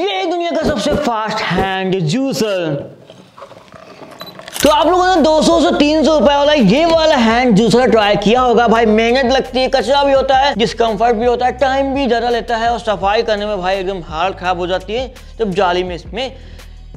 ये है दुनिया का सबसे फास्ट हैंड जूसर तो आप लोगों ने 200 से 300 रुपए वाला ये वाला हैंड जूसर ट्राई किया होगा। भाई, मेहनत लगती है, कचरा भी होता है डिस्कम्फर्ट भी होता है टाइम भी ज़्यादा लेता है और सफ़ाई करने में भाई एकदम हाल खराब हो जाती है जब जाली में इसमें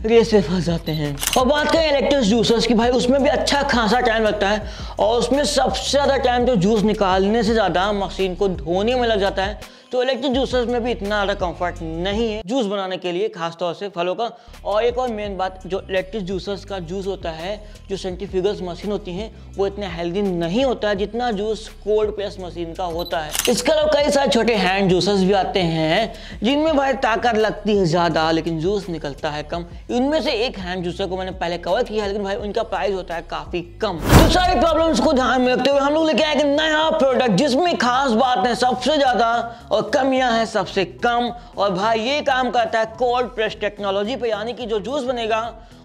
रेसे फंस जाते हैं। और बात करें इलेक्ट्रिक जूसर्स की, भाई, उसमें भी अच्छा खासा टाइम लगता है और उसमें सबसे ज़्यादा टाइम तो जूस निकालने से ज़्यादा मशीन को धोने में लग जाता है। तो इलेक्ट्रिक जूसर्स में भी इतना ज़्यादा कंफर्ट नहीं है। जूस बनाने के लिए, खासतौर से फलों का। और एक और मेन बात, जो इलेक्ट्रिक जूसर्स का जूस होता है, जो सेंटिफिगल्स मशीन होती हैं, वो इतना हेल्दी नहीं होता है जितना जूस कोल्ड प्रेस मशीन का होता है। इसके अलावा कई सारे छोटे हैंड जूसर्स भी आते हैं, जिनमें भाई ताकत लगती है ज़्यादा, लेकिन जूस निकलता है कम। इनमें से एक हैंड जूसर को मैंने पहले कवर किया, लेकिन भाई उनका प्राइस होता है काफ़ी कम। तो सारी प्रॉब्लम्स को ध्यान में रखते हुए हम लोग लेके आए नया प्रोडक्ट जिसमें खास बात है, सबसे ज़्यादा और कमियाँ हैं सबसे कम। और भाई ये काम करता है कोल्ड प्रेस टेक्नोलॉजी पे, यानी कि जो जूस बनेगा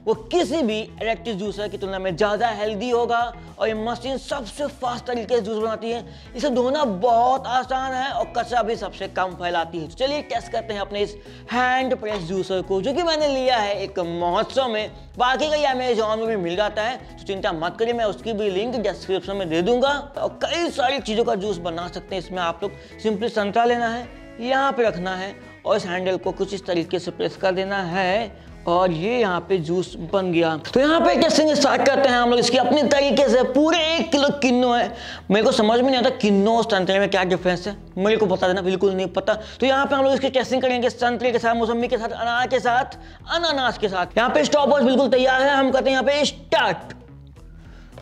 वो किसी भी इलेक्ट्रिक जूसर की तुलना में ज़्यादा हेल्दी होगा और ये मशीन सबसे फास्ट तरीके से जूस बनाती है। इसे धोना बहुत आसान है और कचरा भी सबसे कम फैलाती है। तो चलिए टेस्ट करते हैं अपने इस हैंड प्रेस जूसर को, जो कि मैंने लिया है एक महोत्सव में। बाकी का ये अमेजोन में भी मिल जाता है तो चिंता मत करिए, मैं उसकी भी लिंक डिस्क्रिप्शन में दे दूँगा। और कई सारी चीज़ों का जूस बना सकते हैं, इसमें आप लोग सिंपली संतरा लेना है, यहाँ पे रखना है और इस हैंडल को कुछ इस तरीके से प्रेस कर देना है। और ये यहाँ पे जूस बन गया। तो यहाँ पे टेस्टिंग स्टार्ट करते हैं हम लोग? इसकी अपने तरीके से पूरे एक किलो किन्नो है। मेरे को समझ में नहीं आता किन्नो और संतरे में क्या डिफरेंस है। मेरे को पता देना, बिल्कुल नहीं पता। तो यहाँ पे हम लोग इसकी टेस्टिंग करेंगे संतरे के साथ मौसमी के साथ, अनार के साथ, अनानास के साथ। यहाँ पे स्टॉप वॉच बिल्कुल तैयार है। हम कहते हैं यहाँ पे स्टार्ट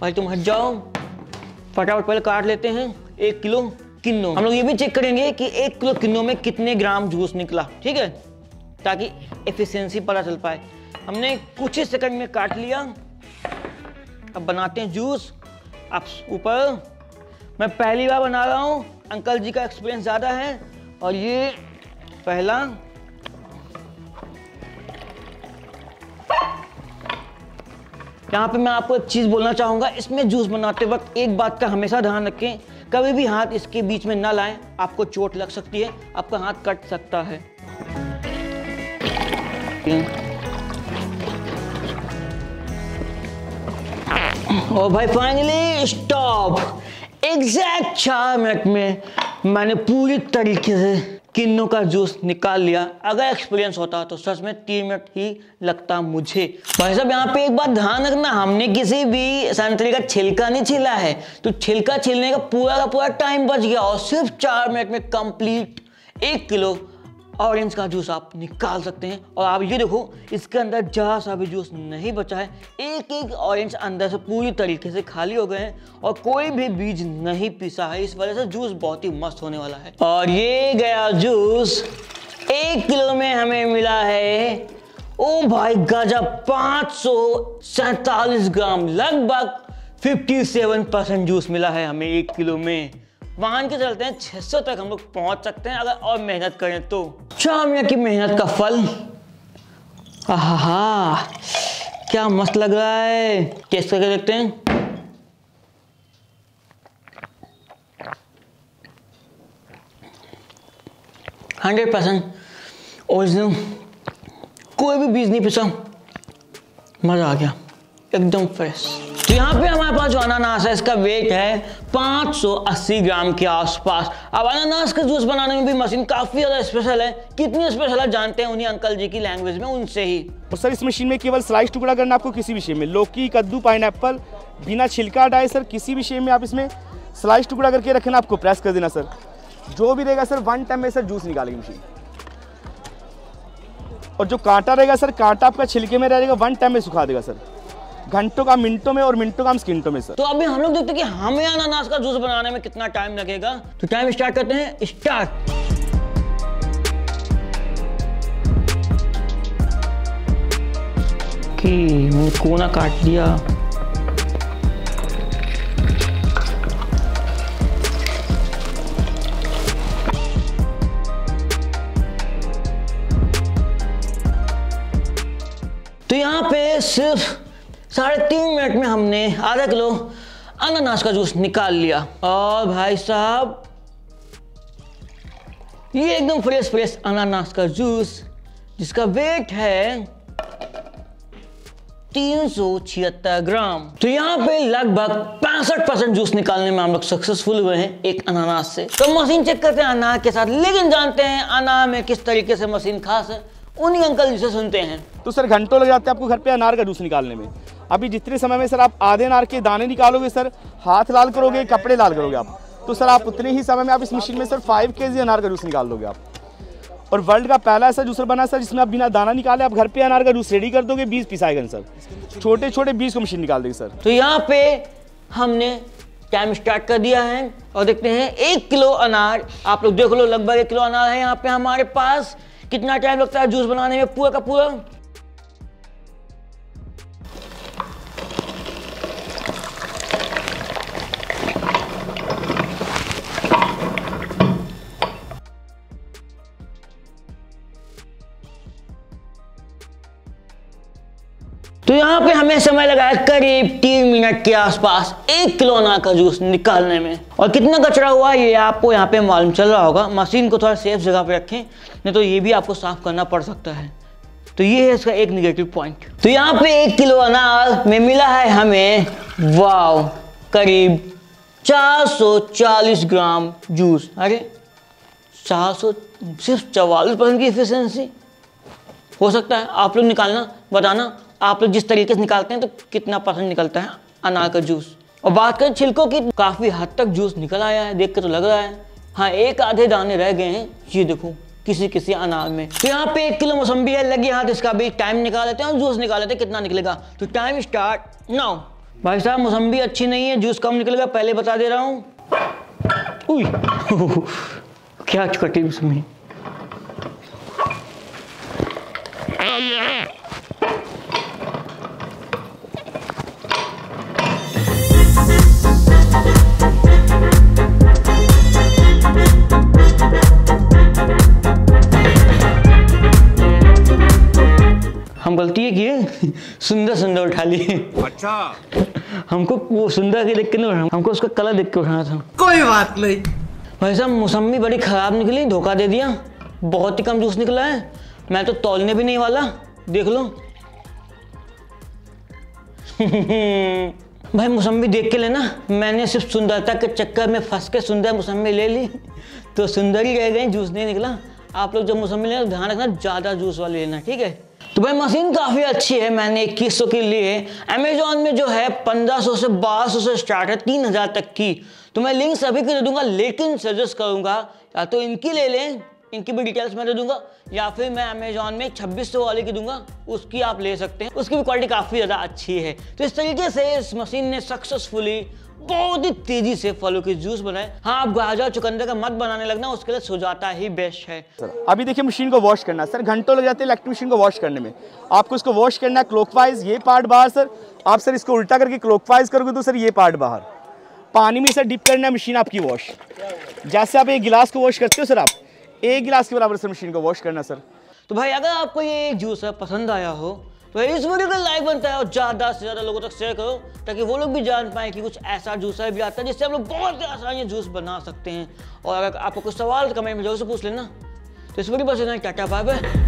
भाई तुम हट जाओ। फटाफट पहले काट लेते हैं। एक किलो किन्नो। हम लोग ये भी चेक करेंगे कि एक किलो किन्नो में कितने ग्राम जूस निकला। ठीक है? ताकि एफिशिएंसी पता चल पाए। हमने कुछ ही सेकंड में काट लिया। अब बनाते हैं जूस अब ऊपर। मैं पहली बार बना रहा हूँ। अंकल जी का एक्सपीरियंस ज़्यादा है। और ये पहला। यहाँ पे मैं आपको एक चीज़ बोलना चाहूँगा। इसमें जूस बनाते वक्त एक बात का हमेशा ध्यान रखें। कभी भी हाथ इसके बीच में ना लाएँ। आपको चोट लग सकती है। आपका हाथ कट सकता है। और भाई फाइनली स्टॉप एग्जैक्ट चार मिनट में मैंने पूरी तरीके से किन्नों का जूस निकाल लिया। अगर एक्सपीरियंस होता तो सच में तीन मिनट ही लगता मुझे। भाई साहब, यहाँ पे एक बात ध्यान रखना, हमने किसी भी संतरे का छिलका नहीं छिला है। तो छिलका छिलने का पूरा का पूरा टाइम बच गया और सिर्फ़ चार मिनट में कंप्लीट एक किलो ऑरेंज का जूस आप निकाल सकते हैं। और आप ये देखो, इसके अंदर जहाँ सा भी जूस नहीं बचा है। एक एक ऑरेंज अंदर से पूरी तरीके से खाली हो गए हैं और कोई भी बीज नहीं पीसा है। इस वजह से जूस बहुत ही मस्त होने वाला है। और ये गया जूस एक किलो में हमें मिला है। ओ भाई गजब पाँच सौ सैतालीस ग्राम, लगभग 57 परसेंट जूस मिला है हमें एक किलो में। मान के चलते हैं 600 तक हम लोग पहुँच सकते हैं अगर और मेहनत करें तो। मिनट की मेहनत का फल। आहा क्या मस्त लग रहा है। टेस्ट करके देखते हैं? Hundred percent original. कोई भी बीज नहीं पिसा। मज़ा आ गया। एकदम फ्रेश। तो यहाँ पे हमारे पास जो अनानास है, इसका वेट है 580 ग्राम के आसपास। अब अनानास का जूस बनाने में भी मशीन काफ़ी ज़्यादा स्पेशल है। कितनी स्पेशल है, जानते हैं उन्हीं अंकल जी की लैंग्वेज में, उनसे ही। और सर, इस मशीन में केवल स्लाइस टुकड़ा करना आपको किसी भी शेप में, लौकी, कद्दू पाइन बिना छिलका हटाए सर किसी भी शेप में आप इसमें स्लाइस टुकड़ा करके रखना, आपको प्रेस कर देना सर जो भी रहेगा सर वन टाइम में सर जूस निकालेगी मशीन और जो कांटा रहेगा सर कांटा आपका छिलके में रहेगा वन टाइम में सुखा देगा सर घंटों का मिनटों में और मिनटों का हम स्किंटों में, सर। तो अभी हम लोग देखते हैं कि हमें अनानास का जूस बनाने में कितना टाइम लगेगा। तो टाइम स्टार्ट करते हैं। स्टार्ट कि मैंने कोना काट दिया। तो यहाँ पे सिर्फ़ साढ़े तीन मिनट में हमने आधा किलो अनानास का जूस निकाल लिया। और भाई साहब, ये एकदम फ्रेश फ्रेश अनानास का जूस, जिसका वेट है तीन सौ छिहत्तर ग्राम। तो यहाँ पे लगभग पैंसठ परसेंट जूस निकालने में हम लोग सक्सेसफुल हुए हैं एक अनानास से। तो मशीन चेक करते हैं, अनार के साथ। लेकिन जानते हैं अनार में किस तरीके से मशीन खास है। उन्हीं अंकल जिसे सुनते हैं। तो सर घंटों लग जाते हैं आपको घर पे अनार का जूस निकालने में। अभी जितने समय में सर आप आधे अनार के दाने निकालोगे सर हाथ लाल करोगे कपड़े लाल करोगे आप। तो सर आप उतने ही समय में आप इस मशीन में सर फाइव के अनार का जूस निकाल दोगे आप। और वर्ल्ड का पहला ऐसा जूसर बना सर जिसमें आप बिना दाना निकाले आप घर पे अनार का जूस रेडी कर दोगे बीस पिसाएगा सर। छोटे छोटे बीस को मशीन निकाल देगी सर। तो यहाँ पे हमने टाइम स्टार्ट कर दिया है और देखते हैं एक किलो अनार आप लोग देख लो लगभग एक किलो अनार है यहाँ पे हमारे पास। कितना टाइम लगता है जूस बनाने में पूरा का पूरा? तो यहाँ हमें समय लगाया करीब तीन मिनट के आसपास एक किलो अनार का जूस निकालने में। और कितना कचरा हुआ, ये आपको यहाँ पे मालूम चल रहा होगा। मशीन को थोड़ा सेफ़ जगह पे रखें, नहीं तो ये भी आपको साफ़ करना पड़ सकता है। तो ये है इसका एक निगेटिव पॉइंट तो यहाँ पे एक किलो अनार में मिला है हमें वाव करीब 440 ग्राम जूस। अरे 400 सिर्फ़ चवालीस परसेंट की एफिशिएंसी हो सकता है, आप लोग निकालना, बताना आप लोग जिस तरीके से निकालते हैं तो कितना परसेंट निकलता है? अनार का जूस और बात करें छिलकों की, काफ़ी हद तक जूस निकल आया है देख के तो लग रहा है। हाँ एक आधे दाने रह गए हैं, ये देखो, किसी किसी अनार में। तो यहाँ पे एक किलो मौसम्बी है, लगी हाथ, इसका भी टाइम निकाल लेते हैं और जूस निकाल लेते हैं, कितना निकलेगा। तो टाइम स्टार्ट नाउ भाई साहब, मौसम्बी अच्छी नहीं है जूस कम निकलेगा, पहले बता दे रहा हूँ। क्या कटी मौसम्बी? हम गलती ये किए सुंदर सुंदर उठा लिए। अच्छा। हमको वो सुंदर के देख के नहीं उठाना हमको उसका कलर देख के उठाना था। कोई बात नहीं। भाई साहब मौसमी बड़ी ख़राब निकली धोखा दे दिया। बहुत ही कम जूस निकला है। मैं तो तौलने भी नहीं वाला। देख लो। भाई मौसमी देख के लेना मैंने सिर्फ़ सुंदरता के चक्कर में फंस के सुंदर मौसमी ले ली। तो सुंदर ही रह गई जूस नहीं निकला। आप लोग जब मौसमी लेना तो ध्यान रखना ज़्यादा जूस वाली लेना ठीक है? तो भाई मशीन काफ़ी अच्छी है मैंने इक्कीस सौ की ली है अमेजोन में जो है पंद्रह सौ से बारह सौ से स्टार्ट है, तीन हज़ार तक की। तो मैं लिंक सभी को दे दूँगा, लेकिन सजेस्ट करूँगा, या तो इनकी ले लें, इनकी भी डिटेल्स मैं दे दूँगा, या फिर मैं अमेजोन में छब्बीस सौ वाले की दूँगा, उसकी आप ले सकते हैं। उसकी भी क्वालिटी काफ़ी ज़्यादा अच्छी है। तो इस तरीके से इस मशीन ने सक्सेसफुली बहुत ही तेज़ी से फलों के जूस बनाए। हाँ आप गाजर चुकंदर का मत बनाने लगना उसके लिए सुजाता ही बेस्ट है। सर अभी देखिए मशीन को वॉश करना सर घंटों लग जाते हैं इलेक्ट्रिक मशीन को वॉश करने में। आपको इसको वॉश करना है क्लोकवाइज ये पार्ट बाहर सर। आप सर इसको उल्टा करके क्लोकवाइज करोगे तो सर ये पार्ट बाहर। पानी में सर डिप करना है मशीन आपकी वॉश जैसे आप एक गिलास को वॉश करते हो सर आप एक गिलास के बराबर सर मशीन को वॉश करना सर। तो भाई अगर आपको ये जूस पसंद आया हो तो इस वीडियो का लाइक बनता है और ज़्यादा से ज़्यादा लोगों तक शेयर करो, ताकि वो लोग भी जान पाए कि कुछ ऐसा जूसा भी आता है जिससे हम लोग बहुत ही आसानी जूस बना सकते हैं। और अगर आपको कुछ सवाल कमेंट में ज़रूर से पूछ लेना। तो इस वीडियो बस इतना क्या क्या बाय बाय